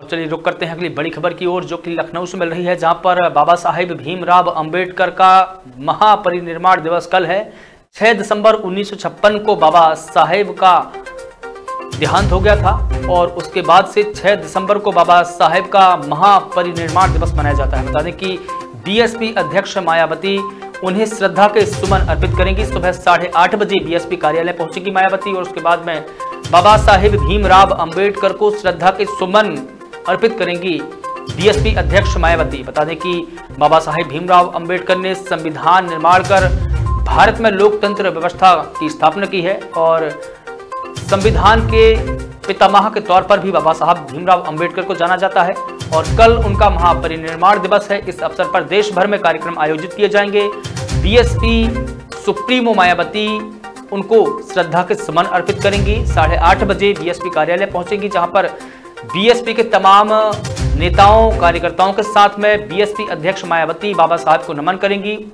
और चलिए रुक करते हैं अगली बड़ी खबर की ओर जो कि लखनऊ से मिल रही है, जहाँ पर बाबा साहेब भीमराव अंबेडकर का महापरिनिर्माण दिवस कल है। 6 दिसंबर 1956 को बाबा साहेब का देहांत हो गया था और उसके बाद से 6 दिसंबर को बाबा साहेब का महापरिनिर्माण दिवस मनाया जाता है। बता दें कि बीएसपी अध्यक्ष मायावती उन्हें श्रद्धा के सुमन अर्पित करेंगी। सुबह साढ़े आठ बजे बीएसपी कार्यालय पहुंचेगी मायावती और उसके बाद में बाबा साहेब भीमराव अंबेडकर को श्रद्धा के सुमन अर्पित करेंगी बीएसपी अध्यक्ष मायावती। बता दें कि बाबा साहेब भीमराव अंबेडकर ने संविधान निर्माण कर भारत में लोकतंत्र व्यवस्था की स्थापना की है और संविधान के पितामह के तौर पर भी बाबा साहब भीमराव अंबेडकर को जाना जाता है और कल उनका महापरिनिर्माण दिवस है। इस अवसर पर देश भर में कार्यक्रम आयोजित किए जाएँगे। बीएसपी सुप्रीमो मायावती उनको श्रद्धा के समन अर्पित करेंगी। साढ़े आठ बजे बीएसपी कार्यालय पहुंचेंगी, जहाँ पर बीएसपी के तमाम नेताओं, कार्यकर्ताओं के साथ में बीएसपी अध्यक्ष मायावती बाबा साहब को नमन करेंगी।